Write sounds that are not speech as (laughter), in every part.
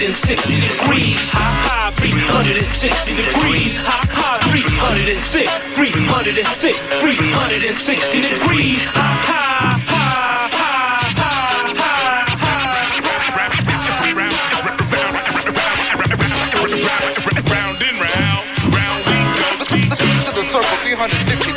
360 degrees. High, high, 360 degrees. High, high, 306, 306, 360 degrees. High, high, high, high, high, high. Round and round, round we go. circle 360.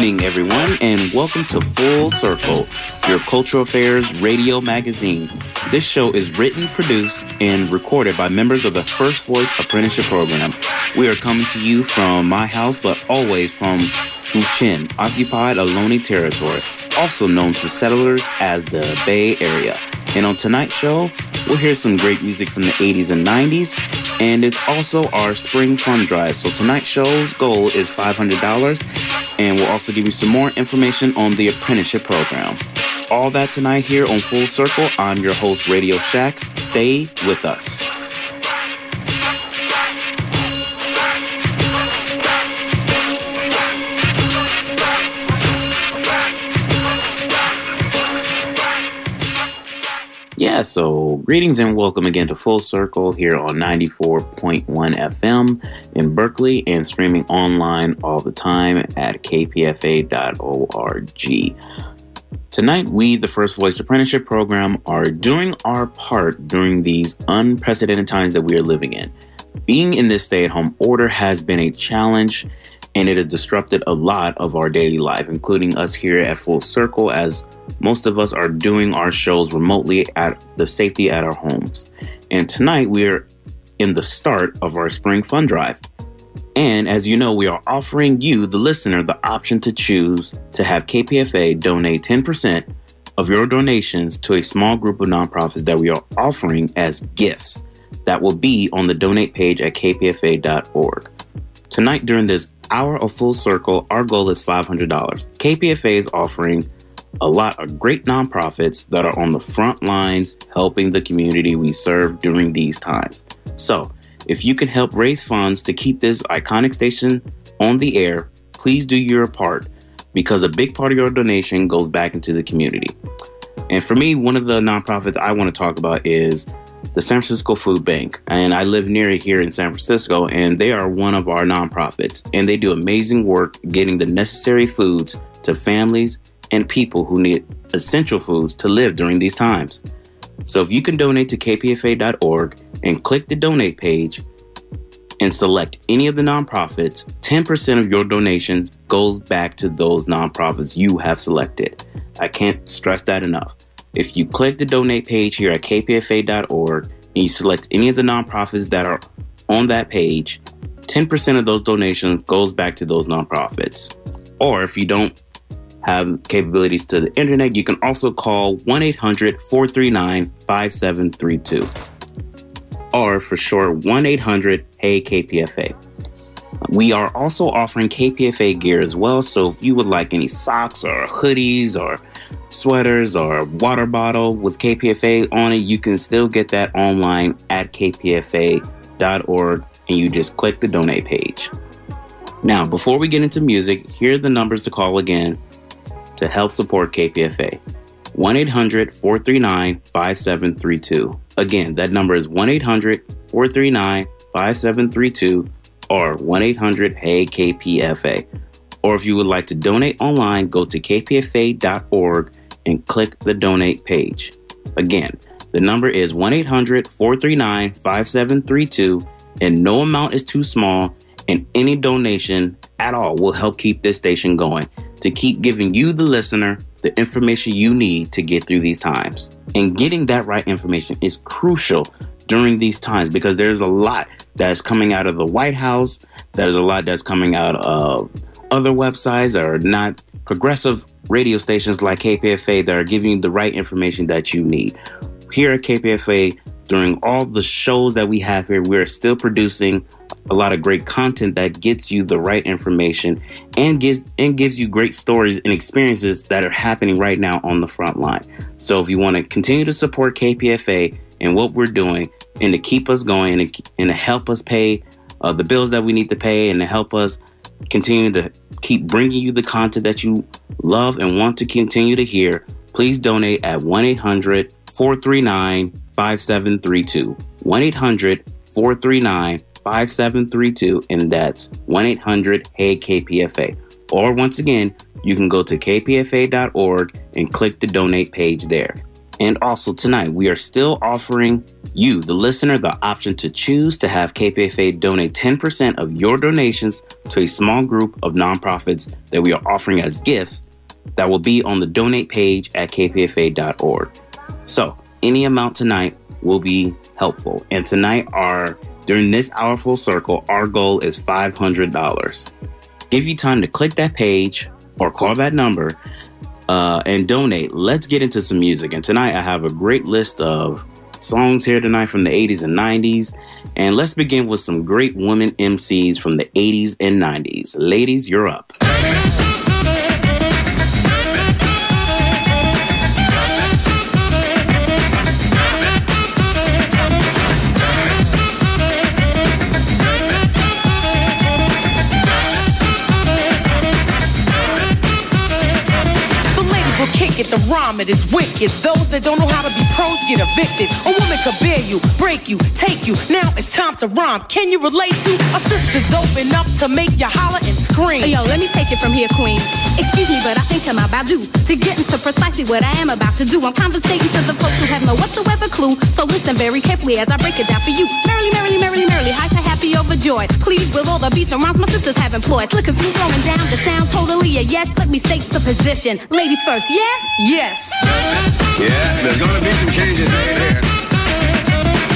Evening, everyone, and welcome to Full Circle, your cultural affairs radio magazine. This show is written, produced, and recorded by members of the First Voice Apprenticeship Program. We are coming to you from my house, but always from Huichin, occupied Ohlone territory, also known to settlers as the Bay Area. And on tonight's show, we'll hear some great music from the 80s and 90s, and it's also our spring fund drive. So tonight's show's goal is $500, and we'll also give you some more information on the apprenticeship program. All that tonight here on Full Circle. I'm your host, Radio Shack. Stay with us. Yeah, so greetings and welcome again to Full Circle here on 94.1 FM in Berkeley and streaming online all the time at kpfa.org. Tonight, we, the First Voice Apprenticeship Program, are doing our part during these unprecedented times that we are living in. Being in this stay at home order has been a challenge and it has disrupted a lot of our daily life, including us here at Full Circle, as most of us are doing our shows remotely at the safety at our homes. And tonight, we are in the start of our spring fund drive. And as you know, we are offering you, the listener, the option to choose to have KPFA donate 10% of your donations to a small group of nonprofits that we are offering as gifts that will be on the donate page at kpfa.org. Tonight, during this hour of full circle, our goal is $500. KPFA is offering a lot of great nonprofits that are on the front lines helping the community we serve during these times. So, if you can help raise funds to keep this iconic station on the air, please do your part because a big part of your donation goes back into the community. And for me, one of the nonprofits I want to talk about is the San Francisco Food Bank. And I live near it here in San Francisco, and they are one of our nonprofits. And they do amazing work getting the necessary foods to families and people who need essential foods to live during these times. So if you can donate to kpfa.org and click the donate page and select any of the nonprofits, 10% of your donations goes back to those nonprofits you have selected. I can't stress that enough. If you click the donate page here at kpfa.org and you select any of the nonprofits that are on that page, 10% of those donations goes back to those nonprofits. Or if you don't have capabilities to the internet, you can also call 1 800 439 5732. Or for short, 1 800 Hey KPFA. We are also offering KPFA gear as well. So if you would like any socks or hoodies or sweaters or water bottle with KPFA on it, you can still get that online at kpfa.org and you just click the donate page. Now, before we get into music, here are the numbers to call again to help support KPFA 1 800 439 5732. Again, that number is 1 800 439 5732 or 1 800 Hey KPFA. Or if you would like to donate online, go to kpfa.org and click the donate page. Again, the number is 1 800 439 5732, and no amount is too small, and any donation at all will help keep this station going to keep giving you, the listener, the information you need to get through these times. And getting that right information is crucial during these times because there's a lot that's coming out of the White House, there's a lot that's coming out of other websites are not progressive radio stations like KPFA that are giving you the right information that you need. Here at KPFA, during all the shows that we have here, we're still producing a lot of great content that gets you the right information and gives and gives you great stories and experiences that are happening right now on the front line. So if you want to continue to support KPFA and what we're doing and to keep us going and to, and to help us pay uh, the bills that we need to pay and to help us continue to keep bringing you the content that you love and want to continue to hear, please donate at 1 800 439 5732. 1 800 439 5732, and that's 1 800 Hey KPFA. Or once again, you can go to kpfa.org and click the donate page there. And also tonight, we are still offering you, the listener, the option to choose to have KPFA donate 10% of your donations to a small group of nonprofits that we are offering as gifts that will be on the donate page at kpfa.org. So, any amount tonight will be helpful. And tonight, our during this hour full circle, our goal is $500. Give you time to click that page or call that number uh, and donate. Let's get into some music. And tonight, I have a great list of songs here tonight from the 80s and 90s. And let's begin with some great women MCs from the 80s and 90s. Ladies, you're up. The rhyme it is wicked. Those that don't know how to be pros get evicted. A woman could bear you, break you, take you. Now it's time to rhyme. Can you relate to a sister's open up to make you holler and scream? Yo, let me take it from here, queen. Excuse me, but I think I'm about due to get into precisely what I am about to do. I'm conversating to the folks who have no whatsoever clue. So listen very carefully as I break it down for you. Merrily, merrily, merrily, merrily, hyper, happy, overjoyed. Please, with all the beats and rhymes my sisters have employed. Slick and smooth throwing down the sound, totally a yes. Let me state the position. Ladies first, yes? Yes. Yeah, there's gonna be some changes made here.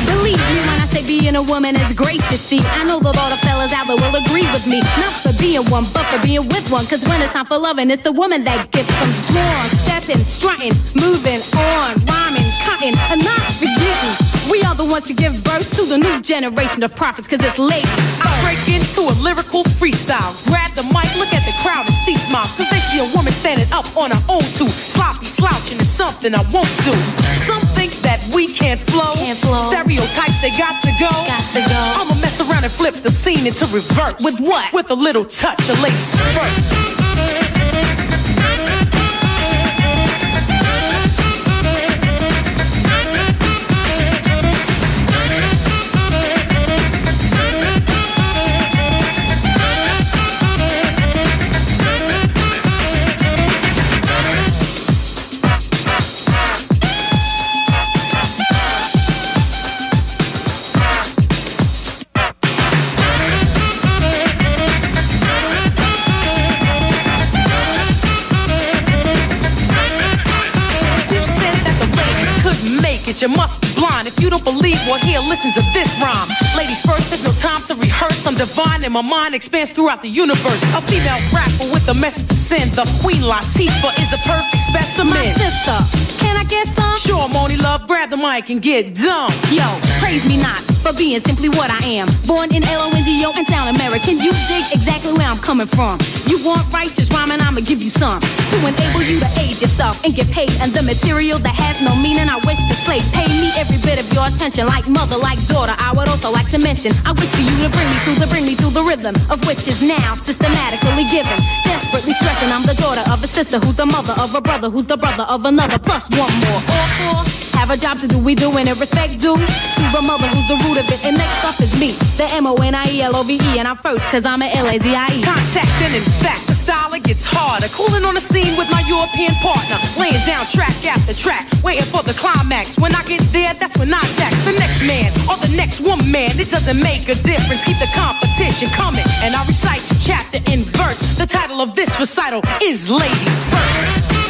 Believe me when I say being a woman is great to see. I know that all the fellas out there will agree with me. Not for being one, but for being with one. Cause when it's time for loving, it's the woman that gets them strong. Stepping, strutting, moving on, rhyming, cutting, and not forgetting. The ones to give birth to the new generation of prophets, cause it's late. I break into a lyrical freestyle. Grab the mic, look at the crowd and see smiles. Cause they see a woman standing up on her own too. Sloppy slouching is something I won't do. Some think that we can't flow. Can't flow. Stereotypes, they got to go. Got to go. I'ma mess around and flip the scene into reverse. With what? With a little touch of ladies first. You don't believe, well, here, listen to this rhyme. Ladies first, there's no time to rehearse. I'm divine and my mind expands throughout the universe. A female rapper with a message to send. The Queen Latifah is a perfect specimen. My sister, can I get some? Sure, Monie Love, grab the mic and get dumb. Yo, praise me not for being simply what I am. Born in L-O-N-D-O and sound American. You dig exactly where I'm coming from. You want righteous rhyming, I'ma give you some. To enable you to age yourself and get paid. And the material that has no meaning, I wish to slay. Pay me every bit of your attention, like mother, like daughter. I would also like to mention, I wish for you to bring me to the, bring me to the rhythm of which is now systematically given. Desperately stressing, I'm the daughter of a sister who's the mother of a brother who's the brother of another. Plus one more. All four have a job to do. We doing it respect due to the mother who's the root of it. And next up is me, the M O N I E L O V E, and I'm first cause I'm a L A D I E. Contact and in fact, the style it gets harder. Cooling on the scene with my European partner. Laying down track after track, waiting for the climax. When I get there, that's when I tax the next man or the next woman. Man, it doesn't make a difference. Keep the competition coming. And I recite chapter in verse. The title of this recital is Ladies First.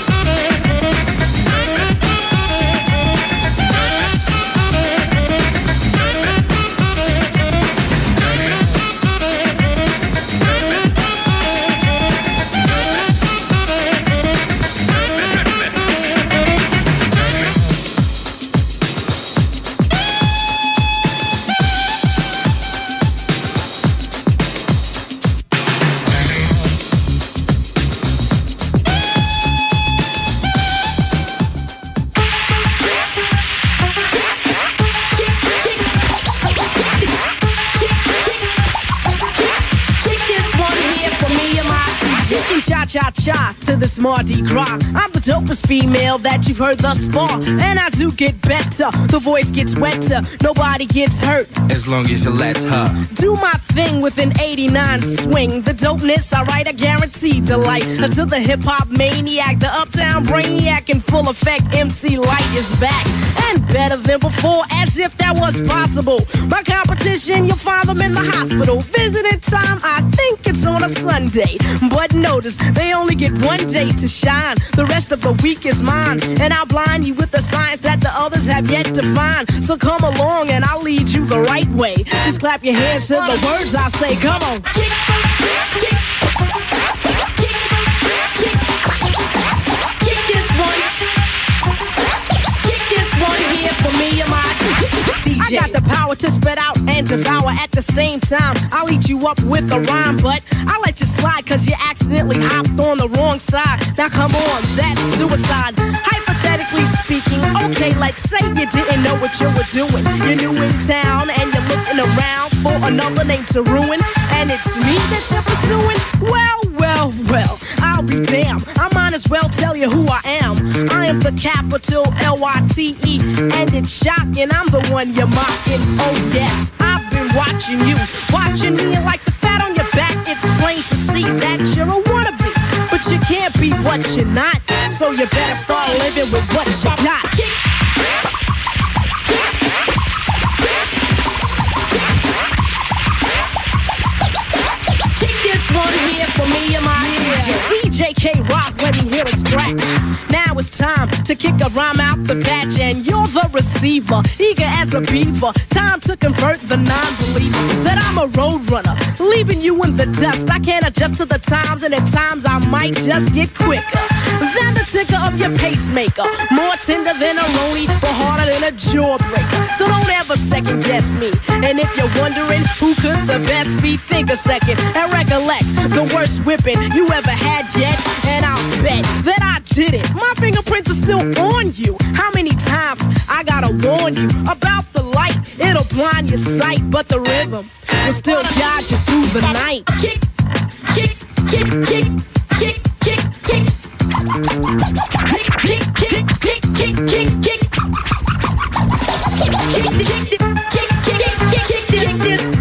To this Mardi Gras. I'm the dopest female that you've heard thus far. And I do get better. The voice gets wetter. Nobody gets hurt. As long as you let her. Do my thing with an 89 swing. The dopeness, I write, a guaranteed delight. Until the hip hop maniac, the uptown brainiac in full effect, MC Lyte is back. Better than before, as if that was possible. My competition, you'll find them in the hospital. Visiting time, I think it's on a Sunday. But notice, they only get one day to shine. The rest of the week is mine. And I'll blind you with the science that the others have yet to find. So come along and I'll lead you the right way. Just clap your hands to the words I say. Come on. Kick, kick me and my DJ. I got the power to spit out and devour at the same time. I'll eat you up with a rhyme, but I let you slide cause you accidentally hopped on the wrong side. Now come on, that's suicide. Hypothetically speaking, okay, like say you didn't know what you were doing. You're new in town and you're looking around for another name to ruin. And it's me that you're pursuing? Well, well, well, I'll be damned. I might as well tell you who I am. I am the capital L-Y-T-E. And it's shocking, I'm the one you're mocking. Oh yes, I've been watching you. Watching me like the fat on your back, it's plain to see that you're a wannabe. But you can't be what you're not. So you better start living with what you got. Kick this one here for me and my DJ. DJ K Rock, let me hear it scratch. Now it's time to kick a rhyme out the patch, and you're the receiver, eager as a beaver. Time to convert the non-believer that I'm a road runner, leaving you in the dust. I can't adjust to the times, and at times I might just get quicker than the ticker of your pacemaker. More tender than a roni, but harder than a jawbreaker. So don't ever second guess me. And if you're wondering who could the best be, think a second and recollect the worst whipping you ever had yet. And I'll bet that I did it. My fingerprints are still on you. How many times I gotta warn you about the light? It'll blind your sight, but the rhythm will still guide you through the night. Kick, kick, kick, kick, kick, kick, kick. Kick, kick, kick, kick, kick, kick, kick. Kick, kick, kick, kick, kick, kick, kick this, this. Kick,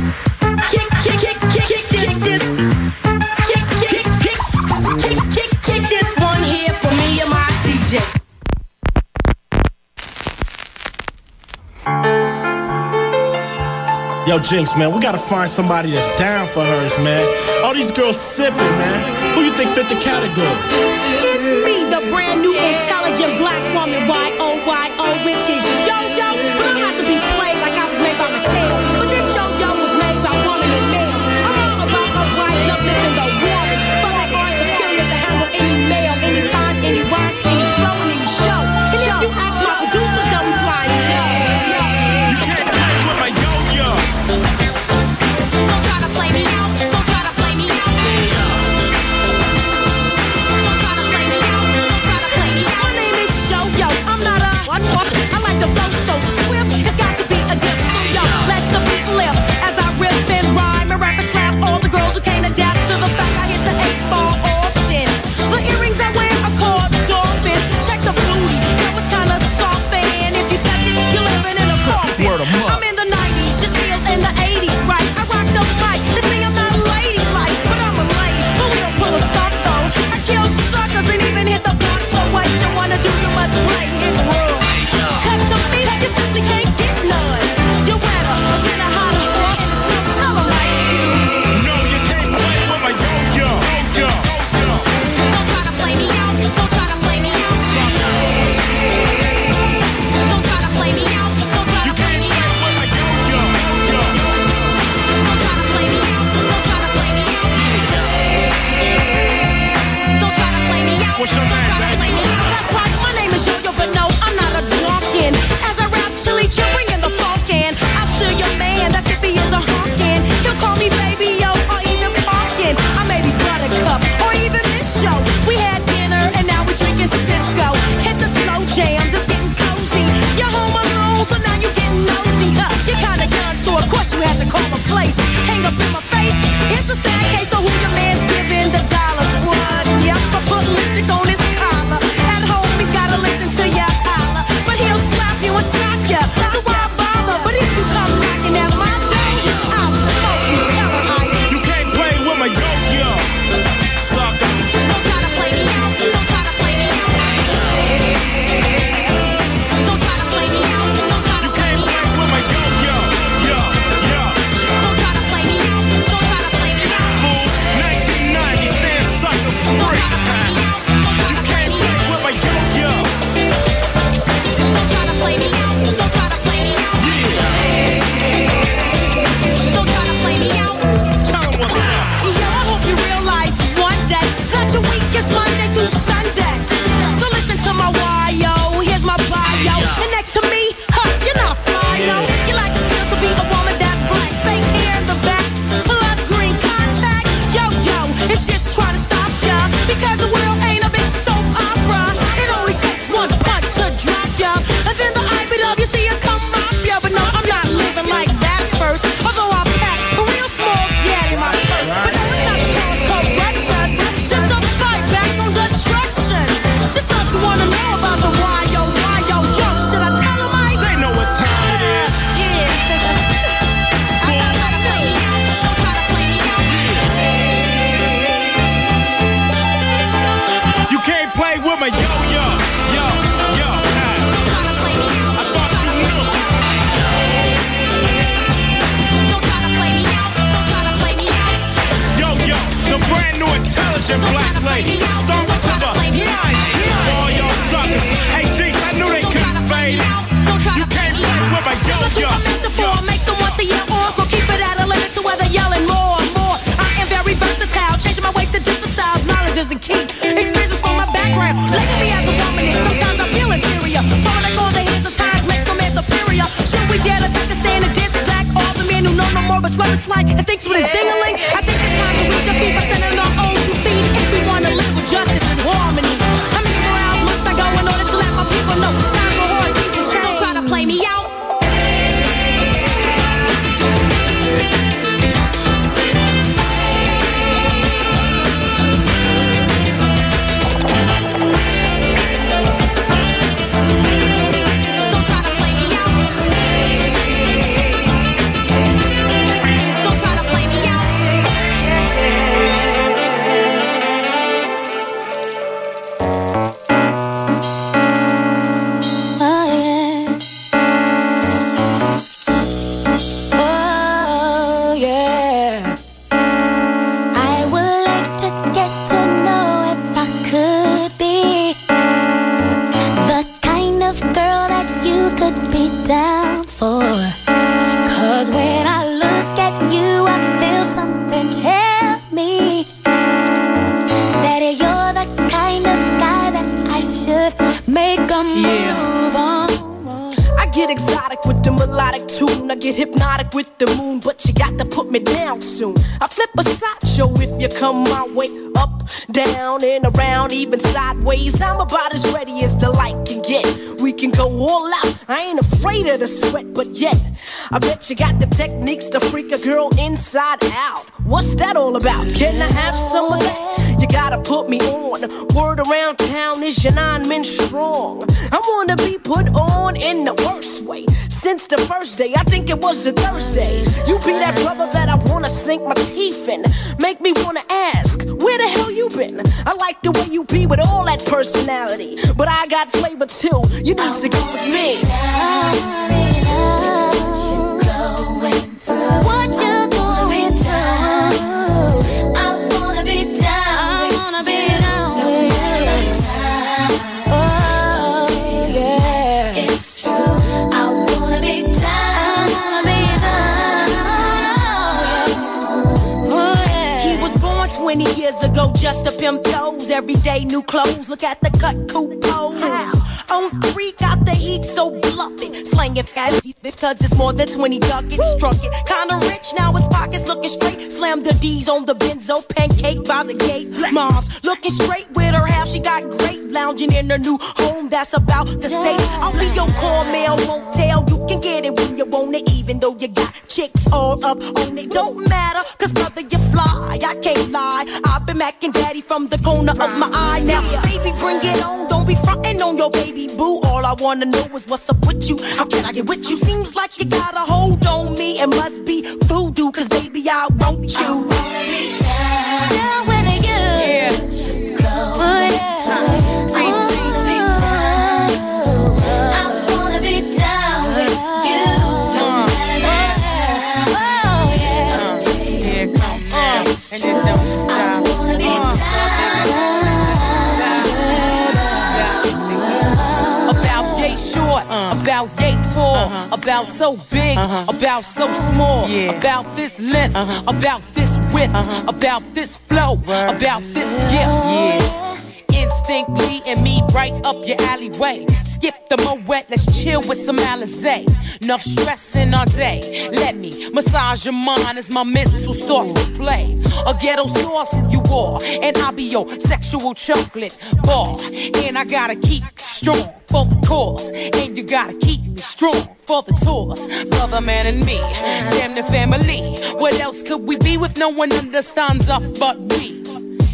Yo, Jinx, man, we gotta find somebody that's down for hers, man. All these girls sipping, man. Who you think fit the category? It's me, the brand the sweat, but yet. I bet you got the techniques to freak a girl inside out. What's that all about? Can I have some of that? You gotta put me on. Word around town is your nine men strong. I wanna be put on in the worst way. Since the first day, I think it was a Thursday. You be that brother that I wanna sink my teeth in. Make me wanna ask, I like the way you be with all that personality. But I got flavor too. You need to come with me. What you just to pimp toes. Every day new clothes. Look at the cut, cool pose. On three, got the heat, so bluff it. Slanging fast because it's more than 20 ducats. Struck it. Kinda rich, now his pockets looking straight. Slam the D's on the benzo, pancake by the gate. Mom's looking straight with her half, she got great. Lounging in her new home, that's about the state. I'll be your core mail, won't tell. You can get it when you want it, even though you got chicks all up on it. Don't matter, cause brother, you fly. I can't lie. I've been macking daddy from the corner of my eye. Now, baby, bring it on. Don't be frontin' on your baby boo. All I wanna know is what's up with you. How can I get with you? Seems like you got a hold on me. It must be voodoo, cause baby, I want you. I wanna be Down with you. Oh yeah. About yay tall, uh-huh. about so big, uh-huh. about so small, about this length, uh-huh. about this width, about this flow, about this gift. Instantly and me right up your alleyway. Skip the Moët, let's chill with some Alizé. Enough stressing all day. Let me massage your mind as my mental starts to play. A ghetto sauce you are, and I'll be your sexual chocolate bar. And I gotta keep strong for the cause, and you gotta keep me strong for the tours. Brother, man, and me, damn the family. What else could we be with no one understands us but we?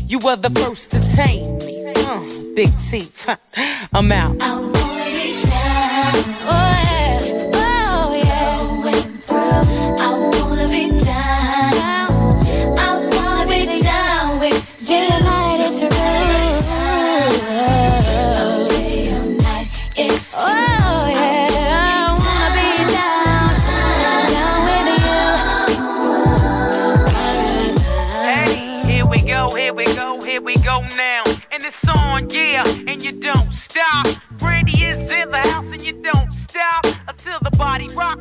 You were the first to tame me. Uh, big teeth, (laughs) I'm out. I wanna be down. Oh don't stop. Brandy is in the house and you don't stop until the body rock.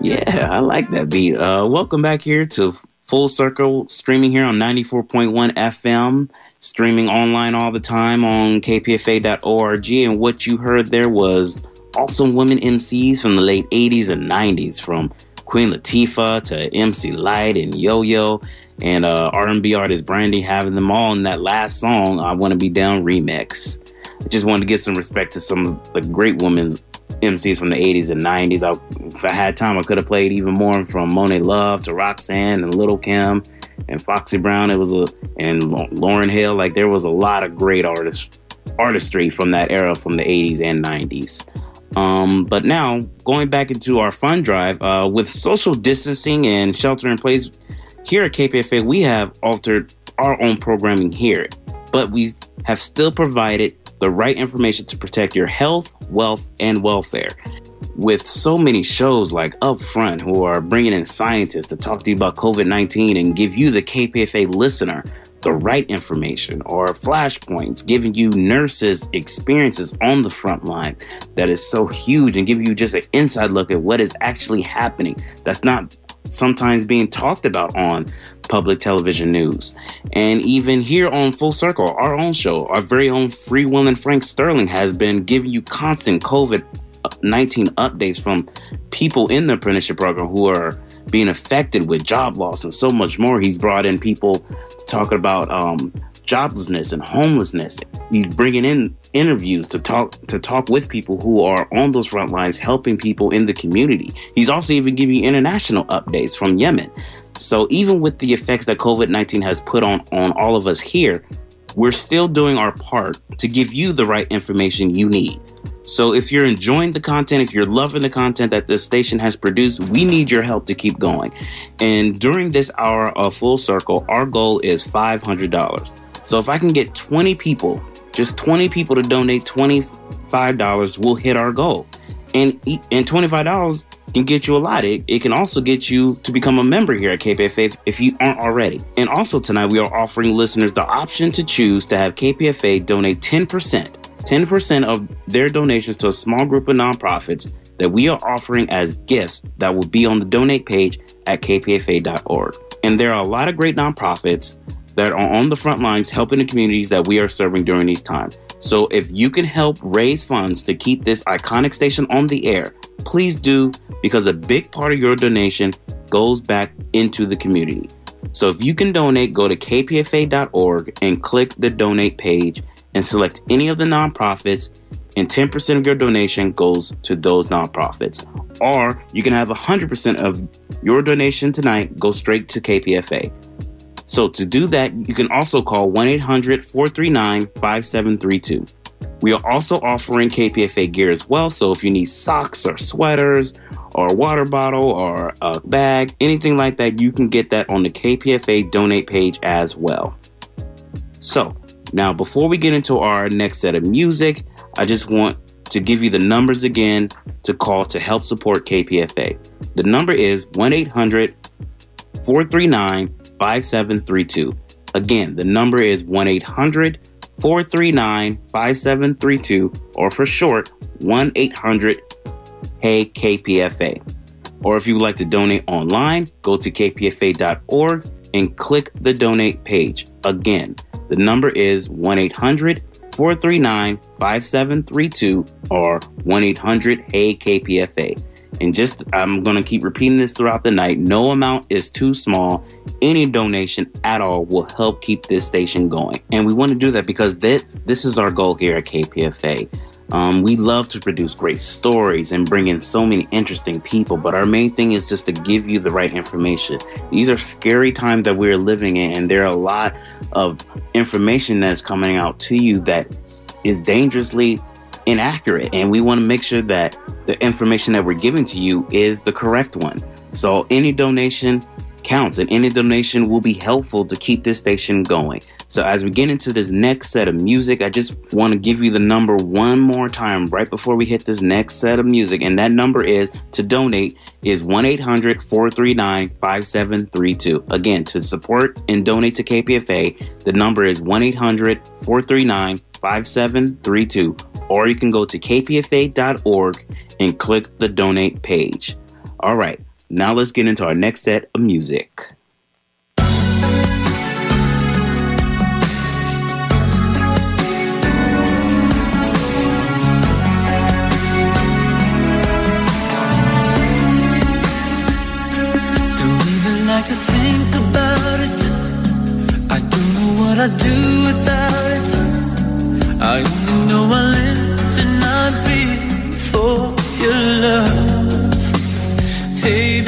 Yeah, I like that beat. Uh, welcome back here to Full Circle, streaming here on 94.1 FM, streaming online all the time on kpfa.org. And what you heard there was awesome women MCs from the late 80s and 90s, from Queen Latifah to MC Lyte and Yo Yo, and uh, R&B artist Brandy having them all in that last song, "I Want to Be Down" remix. I just wanted to give some respect to some of the great women's MCs from the 80s and 90s. I, if I had time, I could have played even more from Monie Love to Roxanne and Little Kim and Foxy Brown. It was a and Lauryn Hill. Like there was a lot of great artists artistry from that era from the 80s and 90s. Um, but now going back into our fun drive uh, with social distancing and shelter in place here at KPFA, we have altered our own programming here, but we have still provided the right information to protect your health, wealth, and welfare. With so many shows like Upfront, who are bringing in scientists to talk to you about COVID 19 and give you, the KPFA listener, the right information, or Flashpoints, giving you nurses' experiences on the front line that is so huge and give you just an inside look at what is actually happening. That's not sometimes being talked about on public television news. And even here on Full Circle, our own show, our very own Free Will and Frank Sterling has been giving you constant COVID 19 updates from people in the apprenticeship program who are being affected with job loss and so much more. He's brought in people to talk about um, joblessness and homelessness. He's bringing in interviews to talk to talk with people who are on those front lines, helping people in the community. He's also even giving you international updates from Yemen. So even with the effects that COVID nineteen has put on on all of us here, we're still doing our part to give you the right information you need. So if you're enjoying the content, if you're loving the content that this station has produced, we need your help to keep going. And during this hour of full circle, our goal is $500. So if I can get 20 people, just 20 people to donate $25, we'll hit our goal. And and $25 can get you a lot. It, it can also get you to become a member here at KPFA if you aren't already. And also tonight we are offering listeners the option to choose to have KPFA donate 10%, 10% of their donations to a small group of nonprofits that we are offering as gifts that will be on the donate page at kpfa.org. And there are a lot of great nonprofits that are on the front lines helping the communities that we are serving during these times. So if you can help raise funds to keep this iconic station on the air, please do because a big part of your donation goes back into the community. So if you can donate, go to kpfa.org and click the donate page and select any of the nonprofits and 10% of your donation goes to those nonprofits. Or you can have 100% of your donation tonight go straight to KPFA. So to do that, you can also call 1 800 439 5732. We are also offering KPFA gear as well. So if you need socks or sweaters or a water bottle or a bag, anything like that, you can get that on the KPFA donate page as well. So now, before we get into our next set of music, I just want to give you the numbers again to call to help support KPFA. The number is 1 800 439 5732. Again, the number is 1 800 439 5732, or for short, 1 800 Hey KPFA. Or if you would like to donate online, go to kpfa.org and click the donate page. Again, the number is 1 800 439 5732 or 1 800 Hey KPFA. And just, I'm going to keep repeating this throughout the night. No amount is too small. Any donation at all will help keep this station going. And we want to do that because this, this is our goal here at KPFA. Um, we love to produce great stories and bring in so many interesting people, but our main thing is just to give you the right information. These are scary times that we're living in, and there are a lot of information that's coming out to you that is dangerously inaccurate. And we want to make sure that the information that we're giving to you is the correct one. So any donation counts, and any donation will be helpful to keep this station going. So, as we get into this next set of music, I just want to give you the number one more time right before we hit this next set of music. And that number is to donate is 1 800 439 5732. Again, to support and donate to KPFA, the number is 1 800 439 5732. Or you can go to kpfa.org and click the donate page. All right, now let's get into our next set of music. I do without it. I only know I live love. Baby,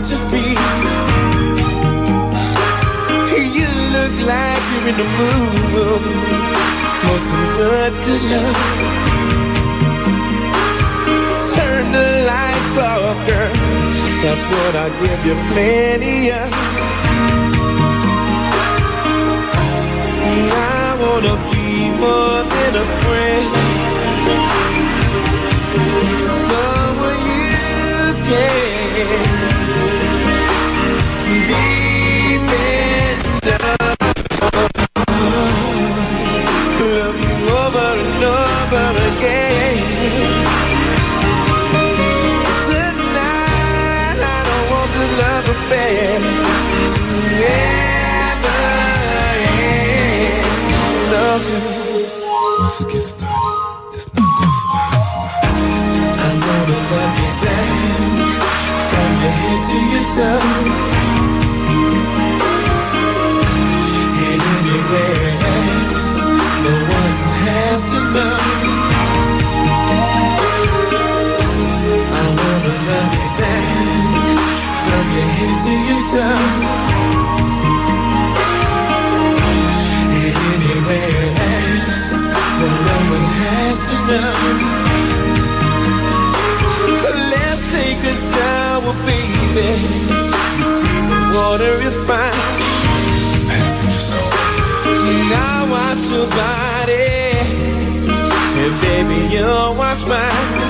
hard to feel. You look like you're in the mood for some good, good love. Turn the lights off, girl. That's what I give you plenty of. I wanna be more than a friend. Someone you can. Once it gets started, it's not gonna stop. I to love you from your head to your toes. And anywhere else, no one has to know. I wanna love you from your head to your toes. sour, baby. You see the water is fine. Now I survive it. And baby, you're my. mine.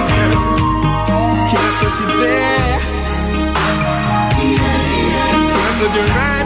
girl. Queria you there? Can I pra you right?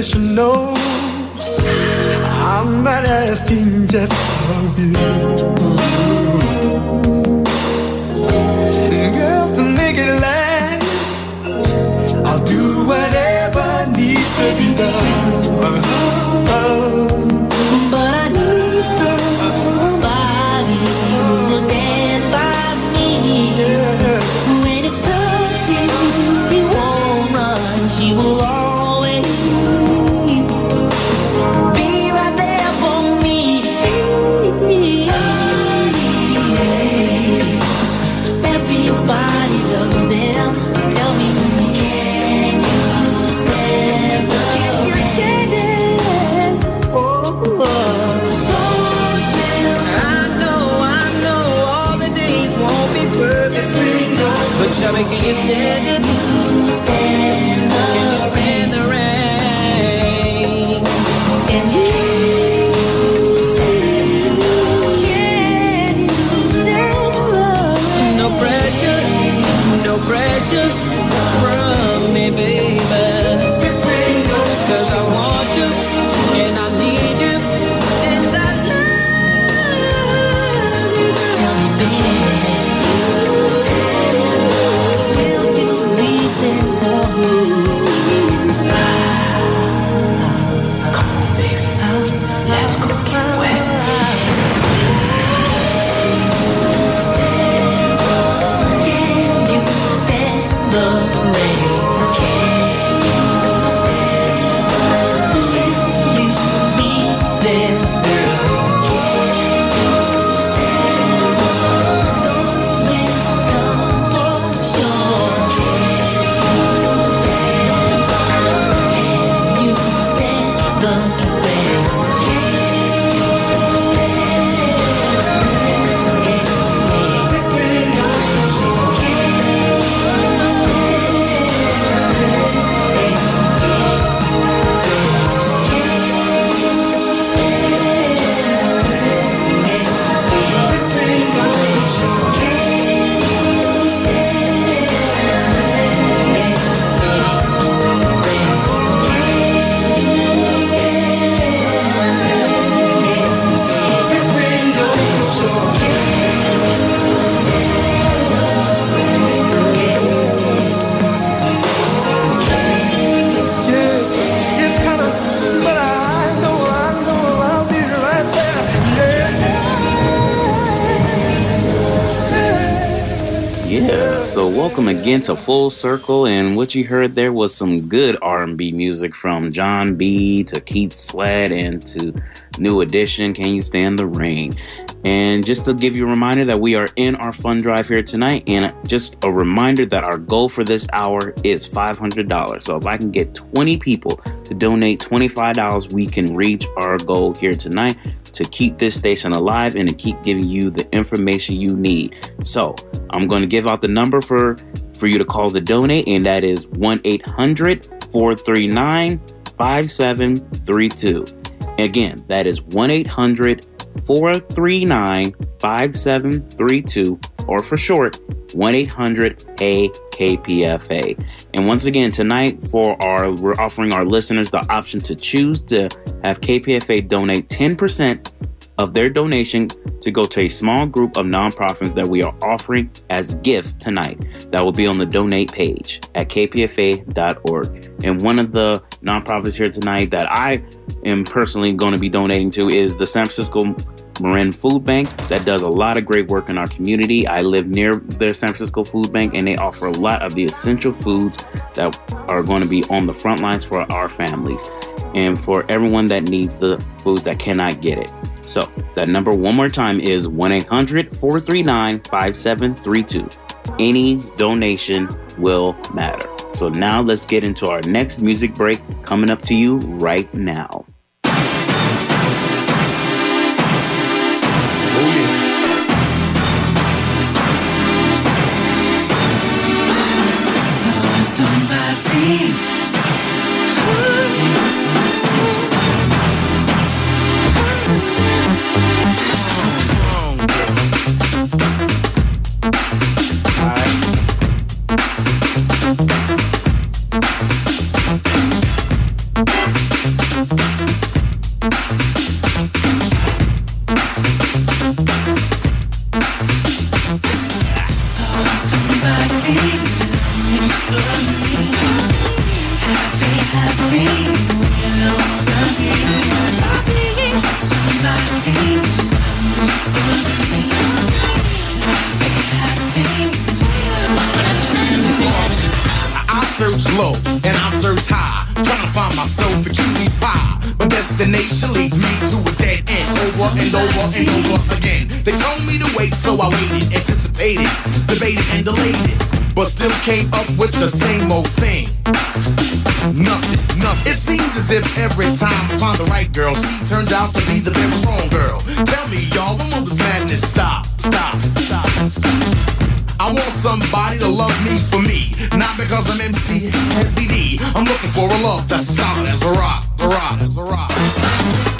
Unconditional. Again to Full Circle, and what you heard there was some good R&B music from Jon B to Keith Sweat and to New Edition. Can you stand the rain? And just to give you a reminder that we are in our fun drive here tonight, and just a reminder that our goal for this hour is $500. So if I can get 20 people to donate $25, we can reach our goal here tonight to keep this station alive and to keep giving you the information you need. So I'm going to give out the number for for you to call to donate, and that is 1 800 439 5732. Again, that is 1 800 439 5732, or for short, 1 800 AKPFA. And once again, tonight, for our, we're offering our listeners the option to choose to have KPFA donate 10% of their donation to go to a small group of nonprofits that we are offering as gifts tonight. That will be on the donate page at kpfa.org. And one of the nonprofits here tonight that I am personally going to be donating to is the San Francisco Marin Food Bank that does a lot of great work in our community. I live near the San Francisco Food Bank, and they offer a lot of the essential foods that are going to be on the front lines for our families and for everyone that needs the foods that cannot get it. So, that number one more time is 1 800 439 5732. Any donation will matter. So, now let's get into our next music break coming up to you right now. Somebody I search low and I search high, trying to find myself a cutie. But destination leads me to over and over and over again. They told me to wait, so I waited, anticipated, debated and delayed it, but still came up with the same old thing. Nothing, nothing. It seems as if every time I find the right girl, she turns out to be the very wrong girl. Tell me, y'all, when will this madness stop? Stop, stop, stop. I want somebody to love me for me, not because I'm MC Heavy D. I'm looking for a love that's solid as a rock, a rock, as a rock.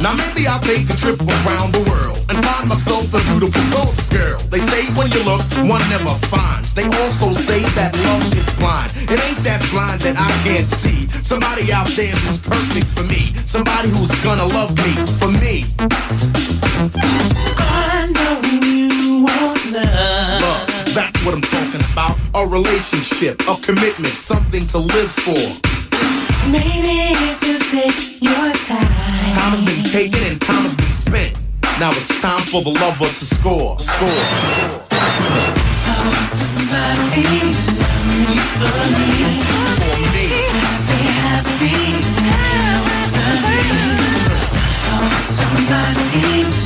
Now maybe I'll take a trip around the world and find myself a beautiful gorgeous girl. They say when you look, one never finds. They also say that love is blind. It ain't that blind that I can't see. Somebody out there who's perfect for me. Somebody who's gonna love me for me. I know you want love. Love, that's what I'm talking about. A relationship, a commitment, something to live for. Maybe if you take your time. Time has been taken and time has been spent. Now it's time for the lover to score. Score. I want Somebody to love me for me. For me. Happy, happy, happy. Somebody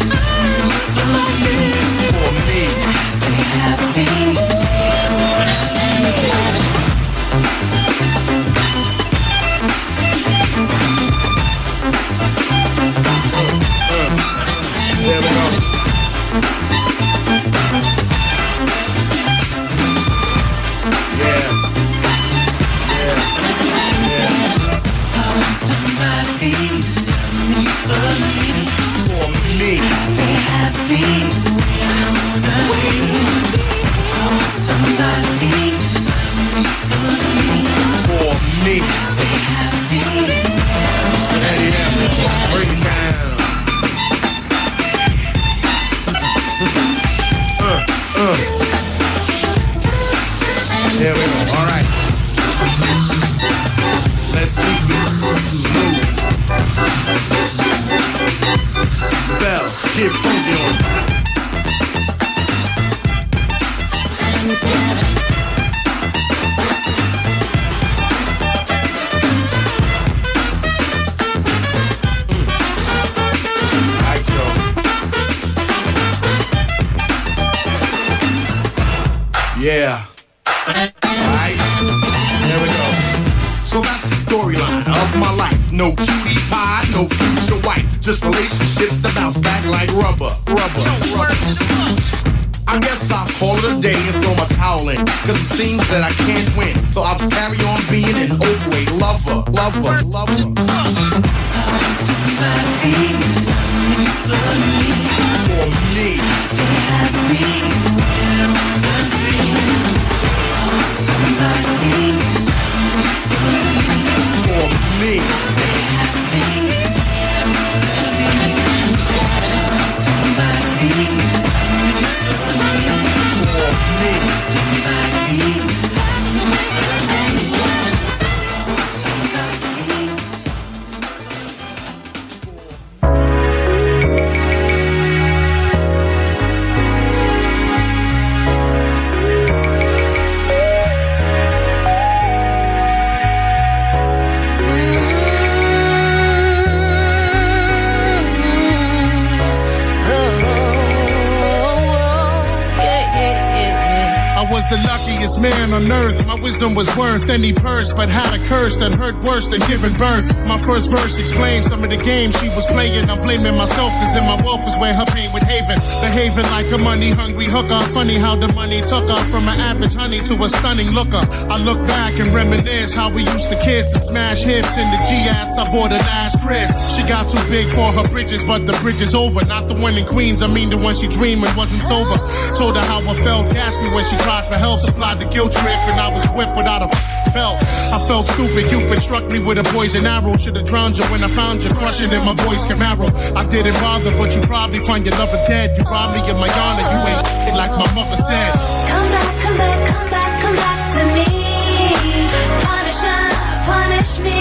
wisdom was worth any purse, but had a curse that hurt worse than giving birth. My first verse explains some of the games she was playing. I'm blaming myself, cause in my wealth is where her pain would haven. Behaving like a money hungry hooker. Funny how the money took her from an average honey to a stunning looker. I look back and reminisce how we used to kiss and smash hips in the GS. I bought her last Chris. She got too big for her bridges, but the bridge is over. Not the one in Queens, I mean the one she dreamed and wasn't sober. Told her how I felt, gasped me when she cried for help. Supplied the guilt trip, and I was whipped without a belt. I felt stupid, Cupid struck me with a poison arrow. Should've drowned you when I found you, crushing in my boy's Camaro. I didn't bother, but you probably find your lover dead. You robbed me of my honor, you ain't shit like my mother said. Come back, come back, come back, come back to me. Punish her, punish me.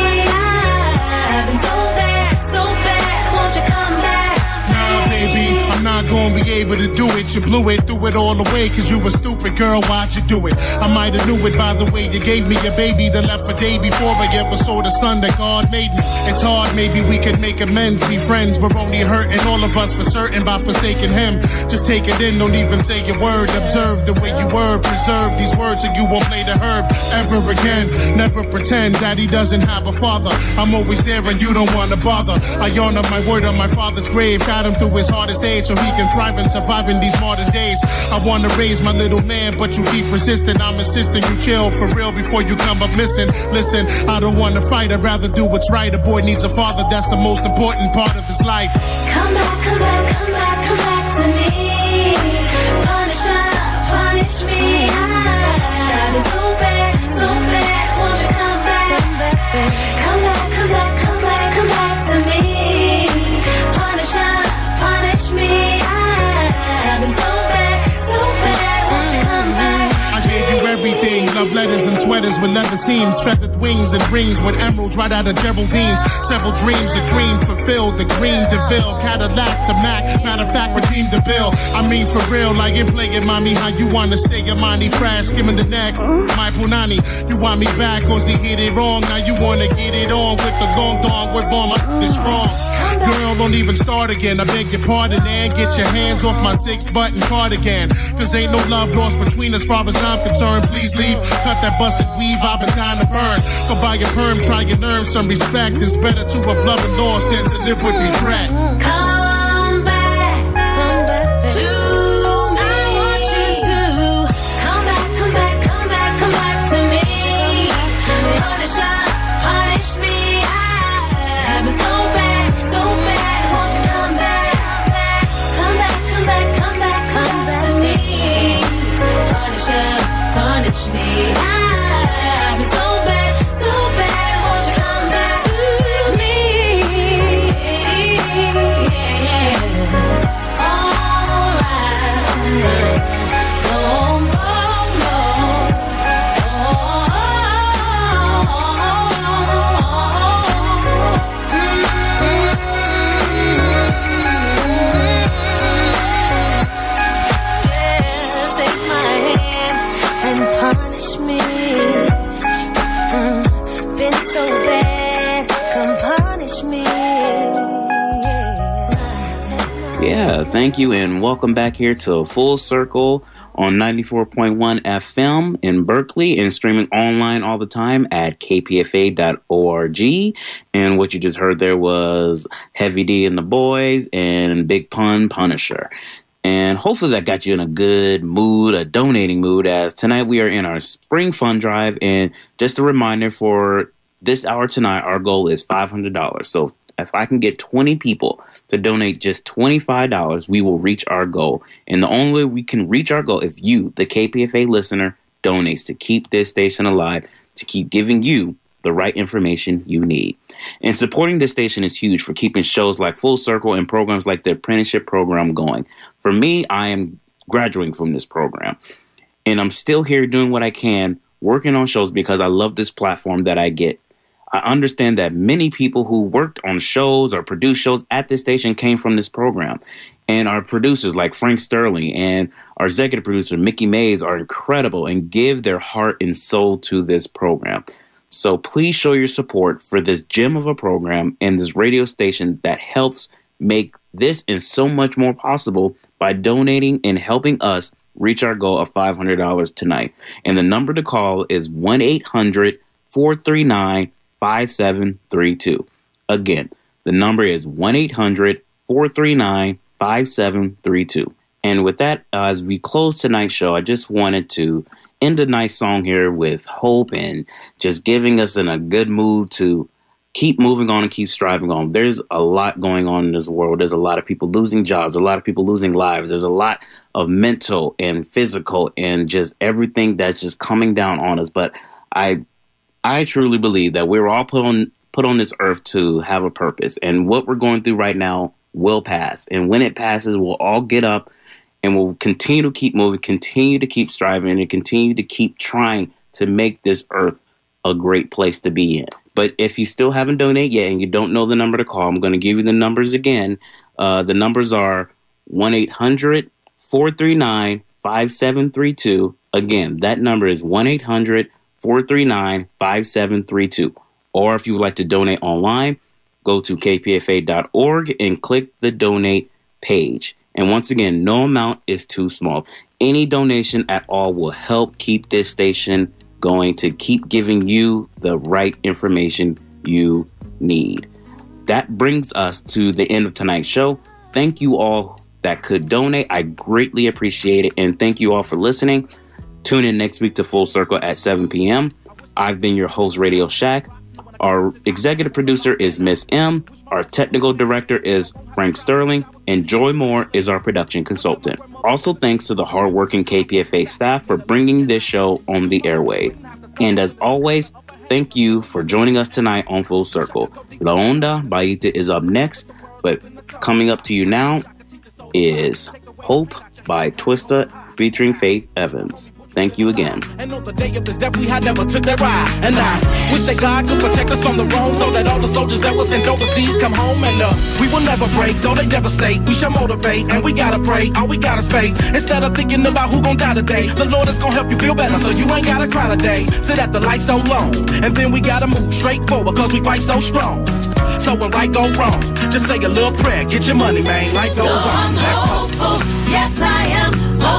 I've been so bad, so bad. Won't you come back? Baby, I'm not gonna be able to do it. You blew it, threw it all away, cause you were stupid, girl. Why'd you do it? I might have knew it by the way you gave me a baby that left a day before I ever saw the sun that God made me. It's hard, maybe we can make amends, be friends. We're only hurting all of us for certain by forsaking him. Just take it in, don't even say a word. Observe the way you were, preserve these words so you won't play the herb ever again. Never pretend that he doesn't have a father. I'm always there and you don't wanna bother. I honor my word on my father's grave, got him through his hardest age so he can thrive and survive in these modern days. I wanna raise my little man, but you keep persistent. I'm insisting you chill for real before you come up missing. Listen, I don't wanna fight, I'd rather do what's right. A boy needs a father, that's the most important part of his life. Come back, come back, come back, come back to me. Punish her, punish me. I've been so bad, so bad. Won't you come back? Come back, sweaters with leather seams, feathered wings and rings with emeralds right out of Geraldine's. Several dreams of cream fulfilled, the green DeVille, Cadillac to Mac. Matter of fact, redeem the bill. I mean for real, like in playing mommy, how you wanna stay your money fresh, me the next. My punani, you want me back cause he hit it wrong. Now you wanna get it on with the gong dong, with my is strong. Girl, don't even start again. I beg your pardon and get your hands off my six button cardigan. Cause ain't no love lost between us, far as I'm concerned. Please leave, cut that busted weave, I've been dying to burn. Go buy your perm, try and earn some respect. It's better to have loved and lost than to live with regret. Thank you, and welcome back here to Full Circle on 94.1 FM in Berkeley and streaming online all the time at kpfa.org. And what you just heard there was Heavy D and the Boys and Big Pun Punisher. And hopefully that got you in a good mood, a donating mood, as tonight we are in our spring fund drive. And just a reminder for this hour tonight, our goal is $500. So if I can get 20 people to donate just $25, we will reach our goal. And the only way we can reach our goal if you, the KPFA listener, donates to keep this station alive, to keep giving you the right information you need. And supporting this station is huge for keeping shows like Full Circle and programs like the apprenticeship program going. For me, I am graduating from this program. And I'm still here doing what I can, working on shows because I love this platform that I get. I understand that many people who worked on shows or produced shows at this station came from this program. And our producers like Frank Sterling and our executive producer Mickey Mays are incredible and give their heart and soul to this program. So please show your support for this gem of a program and this radio station that helps make this and so much more possible by donating and helping us reach our goal of $500 tonight. And the number to call is 1 800 439 5732. Again, the number is 1 800 439 5732. And with that, uh, as we close tonight's show, I just wanted to end a nice song here with hope and just giving us in a good mood to keep moving on and keep striving on. There's a lot going on in this world. There's a lot of people losing jobs, a lot of people losing lives. There's a lot of mental and physical and just everything that's just coming down on us. But I I truly believe that we're all put on put on this earth to have a purpose. And what we're going through right now will pass. And when it passes, we'll all get up and we'll continue to keep moving, continue to keep striving, and continue to keep trying to make this earth a great place to be in. But if you still haven't donated yet and you don't know the number to call, I'm going to give you the numbers again. Uh, the numbers are 1 800 439 5732. Again, that number is 1 800 439 5732. Or if you would like to donate online, go to kpfa.org and click the donate page. And once again, no amount is too small. Any donation at all will help keep this station going to keep giving you the right information you need. That brings us to the end of tonight's show. Thank you all that could donate. I greatly appreciate it. And thank you all for listening. Tune in next week to Full Circle at 7 p.m. I've been your host, Radio Shack. Our executive producer is Miss M. Our technical director is Frank Sterling. And Joy Moore is our production consultant. Also, thanks to the hardworking KPFA staff for bringing this show on the airways. And as always, thank you for joining us tonight on Full Circle. La Onda Bajita is up next, but coming up to you now is Hope by Twista featuring Faith Evans. Thank you again. And on the day of this death, we had never took that ride. And I wish that God could protect us from the wrong, so that all the soldiers that were sent overseas come home. And uh, we will never break, though they devastate. We shall motivate, and we gotta pray. All we got is faith. Instead of thinking about who gon' die today, the Lord is gonna help you feel better, so you ain't gotta cry today. Sit at the light so long, and then we gotta move straight forward, cause we fight so strong. So when right go wrong, just say a little prayer, get your money, man. Life goes on. Let's hopeful.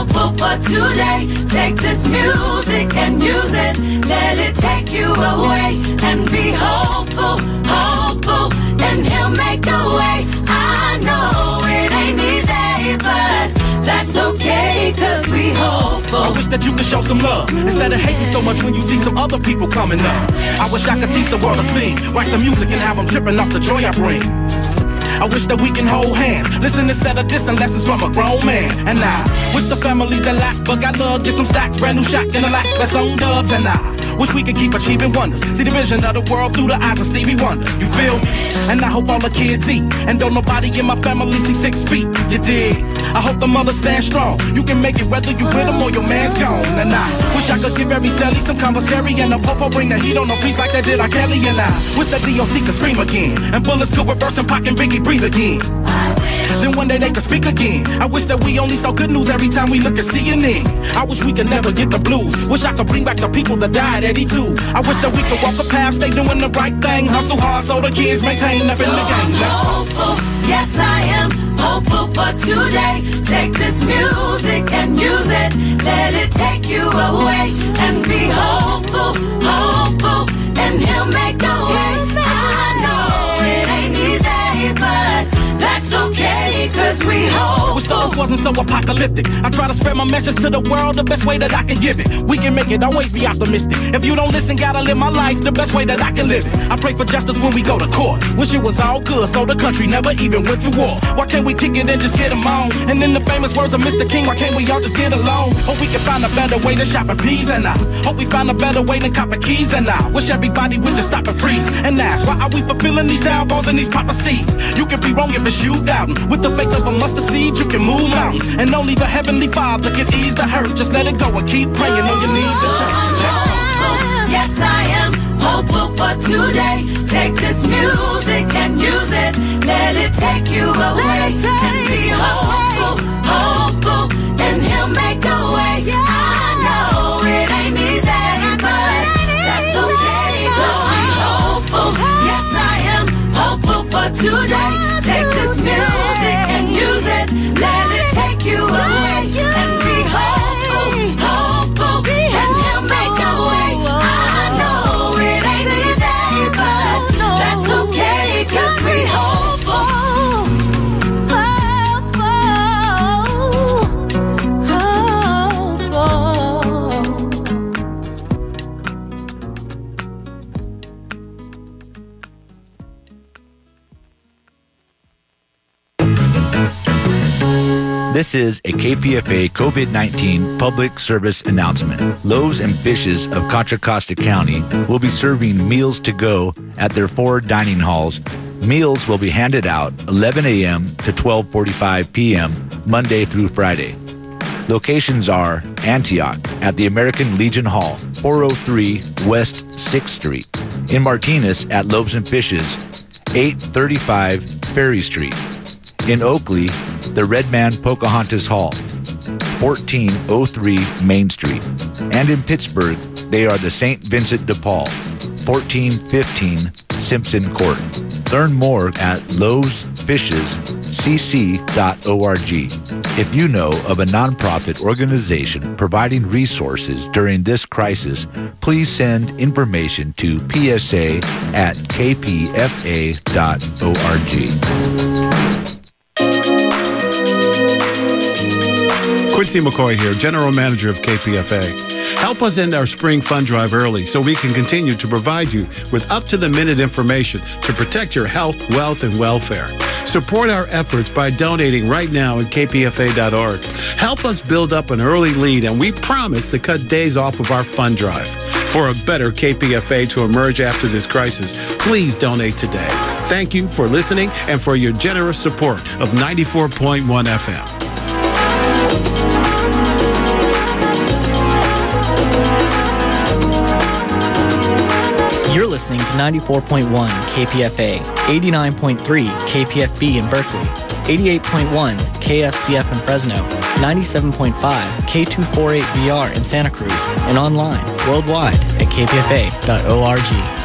Hopeful for today. Take this music and use it. Let it take you away and be hopeful, hopeful, and he'll make a way. I know it ain't easy, but that's okay, cause we hopeful. I wish that you could show some love instead of hating so much when you see some other people coming up. I wish I could teach the world to sing, write some music and have them tripping off the joy I bring. I wish that we can hold hands, listen instead of dissing lessons from a grown man. And I wish the families that lack, but got love, get some stacks, brand new shot in the lap, that's on dubs. And I wish we could keep achieving wonders, see the vision of the world through the eyes of Stevie Wonder. You feel me? And I hope all the kids eat, and don't nobody in my family see six feet. You dig? I hope the mothers stand strong. You can make it whether you with them or your man's gone. And I wish I could give every Sally some conversary and a popo bring the heat on a piece like they did on Kelly. And I wish that DOC could scream again, and bullets could reverse and Pac and Biggie breathe again. Then one day they could speak again. I wish that we only saw good news every time we look at CNN. I wish we could never get the blues. Wish I could bring back the people that died at E2. I wish that we could walk the path, stay doing the right thing, hustle hard so the kids maintain up in the game. Let's hopeful. Yes, I am hopeful for today. Take this music and use it. Let it take you away and be hopeful, hopeful, and he'll make a way. We hope. Wish wasn't so apocalyptic. I try to spread my message to the world the best way that I can give it. We can make it, always be optimistic. If you don't listen, gotta live my life the best way that I can live it. I pray for justice when we go to court. Wish it was all good, so the country never even went to war. Why can't we kick it and just get 'em on? And in the famous words of Mr. King, why can't we all just get along? Hope we can find a better way to shop in peas and I hope we find a better way than copping keys and I wish everybody would just stop and freeze and ask why are we fulfilling these downfalls and these prophecies? You can be wrong if it's you doubting. With the faith of a mustard seed, you can move mountains. And only the Heavenly Father can ease the hurt. Just let it go and keep praying on your knees and change. Yes, I am hopeful for today. Take this music and use it. Let it take you away and be hopeful, hopeful, and he'll make a way. I know it ain't easy, but that's okay, cause we hopeful. Yes, I am hopeful for today. Take this music This is a KPFA COVID 19 public service announcement. Loaves and Fishes of Contra Costa County will be serving meals to go at their four dining halls. Meals will be handed out 11 a.m. to 12:45 p.m. Monday through Friday. Locations are Antioch at the American Legion Hall, 403 West 6th Street. In Martinez at Loaves and Fishes, 835 Ferry Street. In Oakley, the Redman Pocahontas Hall, 1403 Main Street. And in Pittsburg, they are the St. Vincent de Paul, 1415 Simpson Court. Learn more at loavesfishescc.org. If you know of a nonprofit organization providing resources during this crisis, please send information to psa at kpfa.org. Quincy McCoy here, General Manager of KPFA. Help us end our spring fund drive early so we can continue to provide you with up to the minute information to protect your health, wealth, and welfare. Support our efforts by donating right now at kpfa.org. Help us build up an early lead, and we promise to cut days off of our fund drive. For a better KPFA to emerge after this crisis, please donate today. Thank you for listening and for your generous support of 94.1 FM. Listening to 94.1 KPFA, 89.3 KPFB in Berkeley, 88.1 KFCF in Fresno, 97.5 K248VR in Santa Cruz, and online worldwide at kpfa.org.